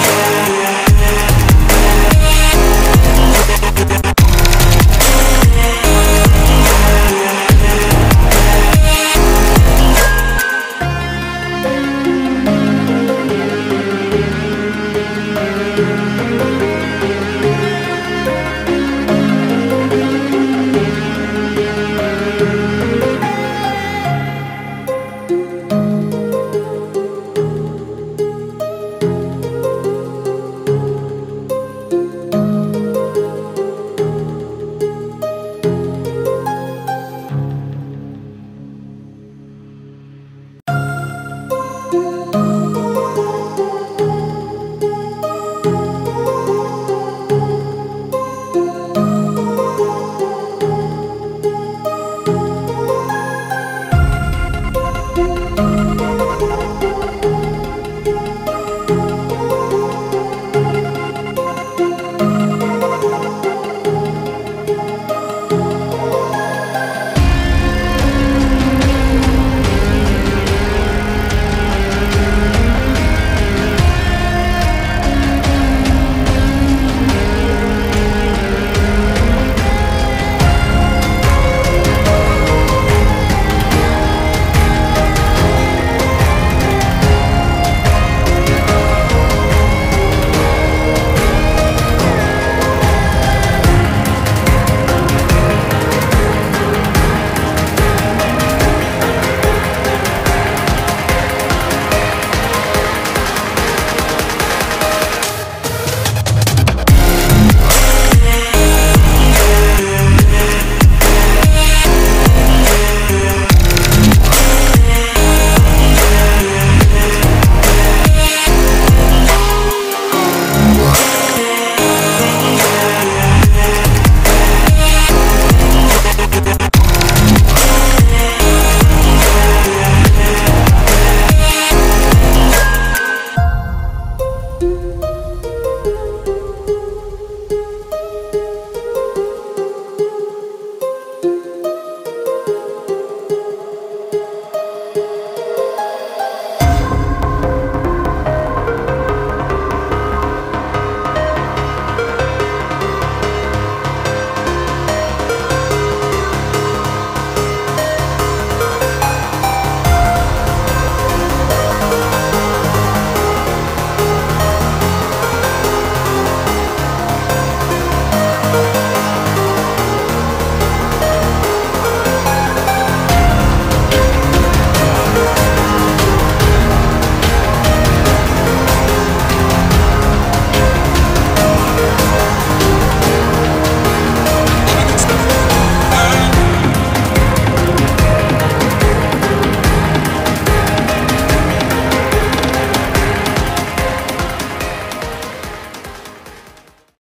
Yeah.